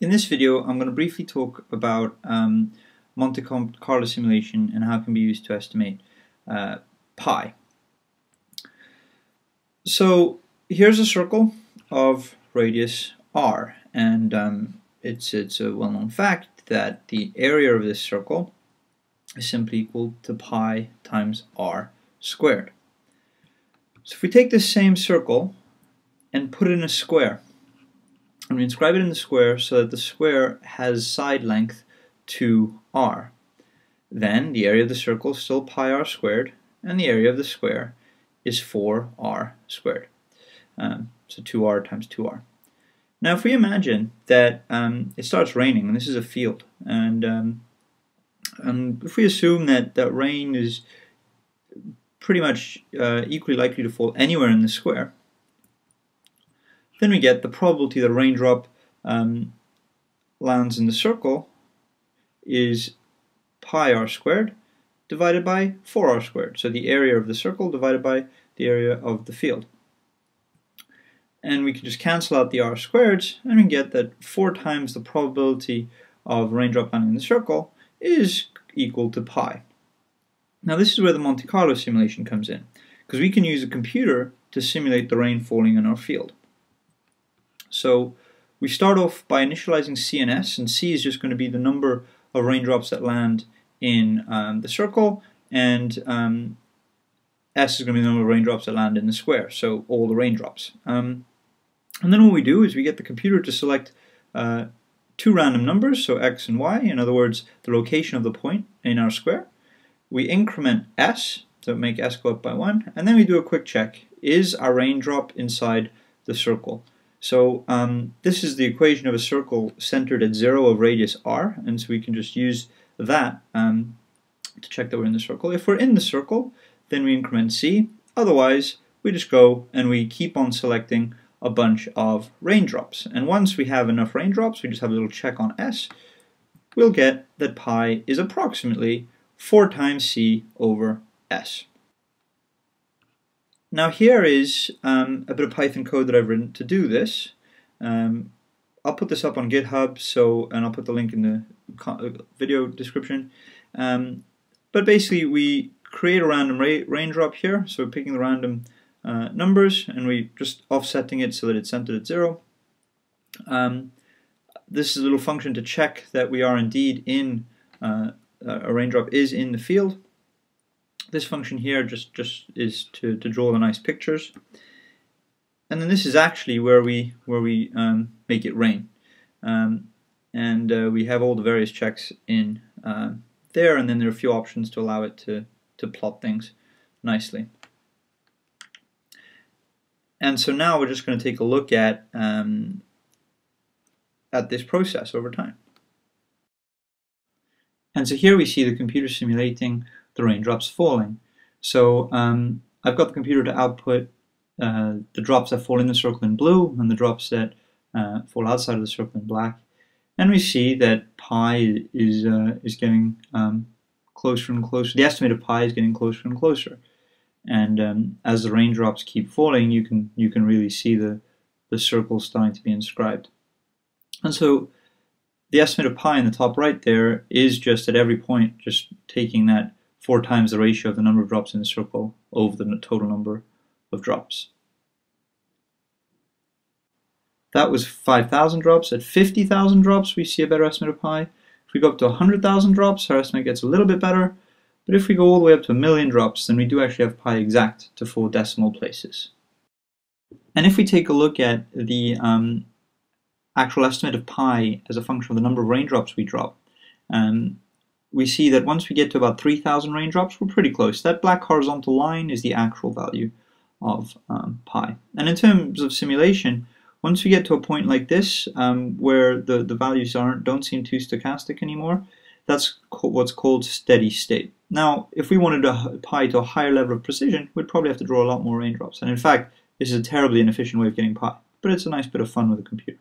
In this video, I'm going to briefly talk about um, Monte Carlo simulation and how it can be used to estimate uh, pi. So here's a circle of radius r, and um, it's, it's a well-known fact that the area of this circle is simply equal to pi times r squared. So if we take this same circle and put it in a square, and we inscribe it in the square so that the square has side length 2r. Then the area of the circle is still pi r squared, and the area of the square is 4r squared. Um, so 2r times 2r. Now if we imagine that um, it starts raining, and this is a field, and, um, and if we assume that, that rain is pretty much uh, equally likely to fall anywhere in the square, then we get the probability that raindrop um, lands in the circle is pi r squared divided by 4r squared. So the area of the circle divided by the area of the field. And we can just cancel out the r squareds and we get that 4 times the probability of raindrop landing in the circle is equal to pi. Now this is where the Monte Carlo simulation comes in, because we can use a computer to simulate the rain falling in our field. So we start off by initializing C and S, and C is just going to be the number of raindrops that land in um, the circle, and um, S is going to be the number of raindrops that land in the square, so all the raindrops. Um, and then what we do is we get the computer to select uh, two random numbers, so x and y, in other words, the location of the point in our square. We increment s, to make s go up by 1, and then we do a quick check. Is our raindrop inside the circle? So um, this is the equation of a circle centered at 0 of radius r, and so we can just use that um, to check that we're in the circle. If we're in the circle, then we increment c. Otherwise, we just go and we keep on selecting a bunch of raindrops. And once we have enough raindrops, we just have a little check on s, we'll get that pi is approximately 4 times c over s. Now here is um, a bit of Python code that I've written to do this. Um, I'll put this up on GitHub, so and I'll put the link in the uh, video description. Um, but basically, we create a random ra raindrop here, so we're picking the random uh, numbers and we just offsetting it so that it's centered at zero. Um, this is a little function to check that we are indeed in uh, a raindrop is in the field. This function here just, just is to, to draw the nice pictures. And then this is actually where we, where we um, make it rain. Um, and uh, we have all the various checks in uh, there, and then there are a few options to allow it to, to plot things nicely. And so now we're just going to take a look at, um, at this process over time. And so here we see the computer simulating the raindrops falling. So um, I've got the computer to output uh, the drops that fall in the circle in blue and the drops that uh, fall outside of the circle in black. And we see that pi is, uh, is getting um, closer and closer. The estimate of pi is getting closer and closer. And um, as the raindrops keep falling, you can, you can really see the, the circle starting to be inscribed. And so the estimate of pi in the top right there is just at every point, just taking that four times the ratio of the number of drops in the circle over the total number of drops. That was 5,000 drops. At 50,000 drops, we see a better estimate of pi. If we go up to 100,000 drops, our estimate gets a little bit better. But if we go all the way up to a million drops, then we do actually have pi exact to four decimal places. And if we take a look at the um, actual estimate of pi as a function of the number of raindrops we drop, um, we see that once we get to about 3,000 raindrops, we're pretty close. That black horizontal line is the actual value of um, pi. And in terms of simulation, once we get to a point like this, um, where the, the values aren't don't seem too stochastic anymore, that's what's called steady state. Now, if we wanted to pi to a higher level of precision, we'd probably have to draw a lot more raindrops. And in fact, this is a terribly inefficient way of getting pi, but it's a nice bit of fun with a computer.